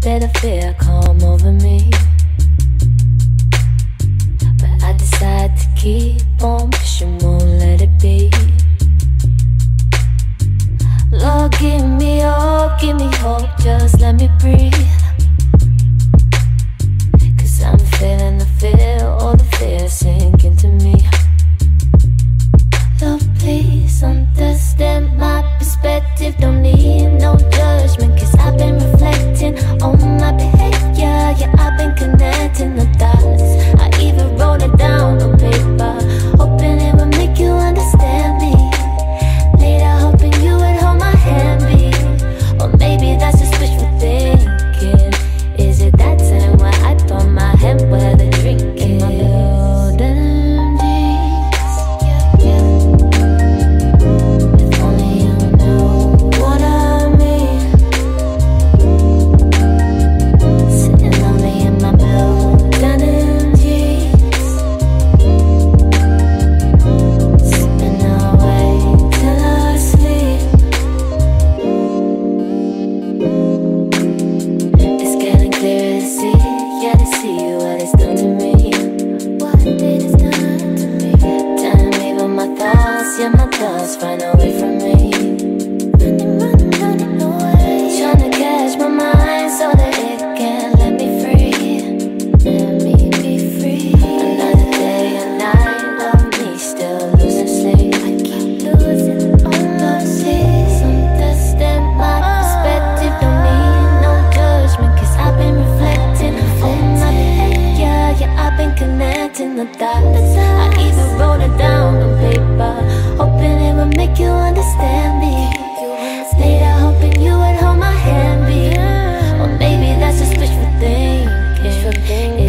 Better fear come over me. But I decide to keep on just a way from me. Catch my mind so that it can let me free. Let me be free. Another day night of me still losing sleep. I keep losing sleep my perspective Don't need no cause I've been reflecting On my behavior, yeah I've been connecting the dots. I even wrote it down something.